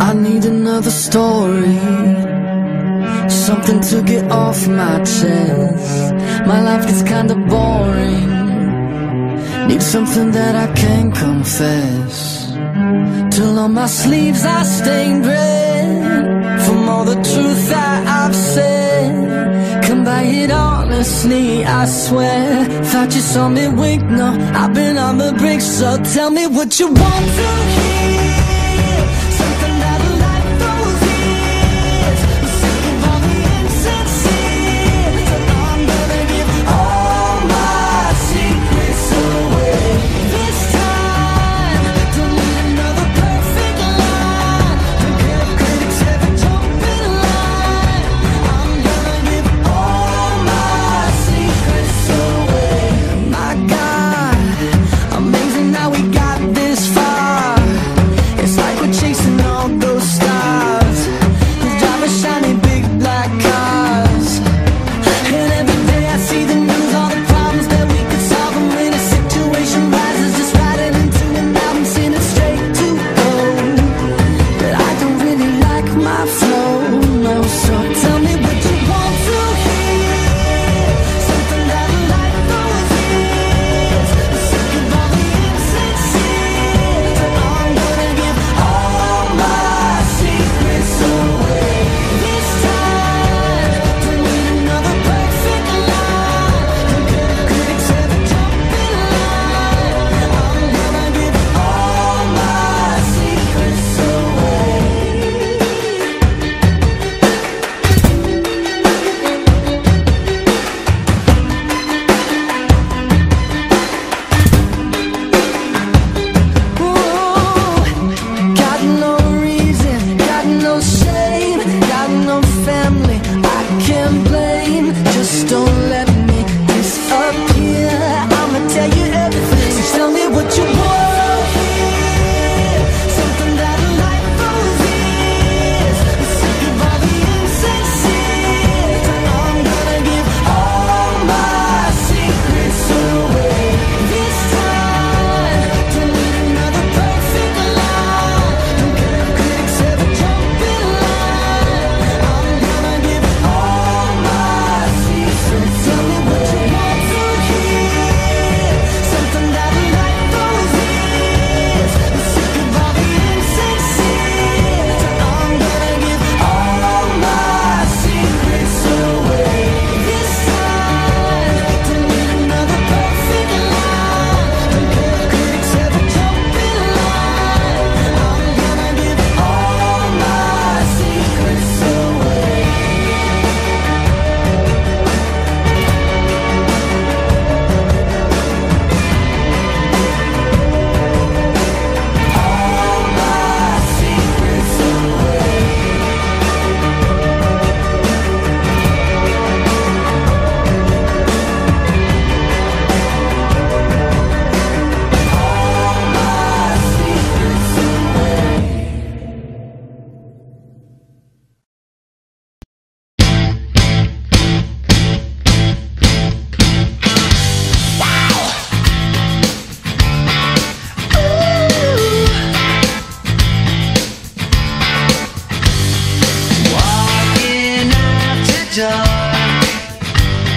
I need another story. Something to get off my chest. My life gets kinda boring. Need something that I can confess. Till on my sleeves I stain red From all the truth that I've said. Honestly, I swear Thought you saw me wink, no I've been on the brink, so tell me what you want to hear flow.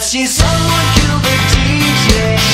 she's someone Cuba DJ.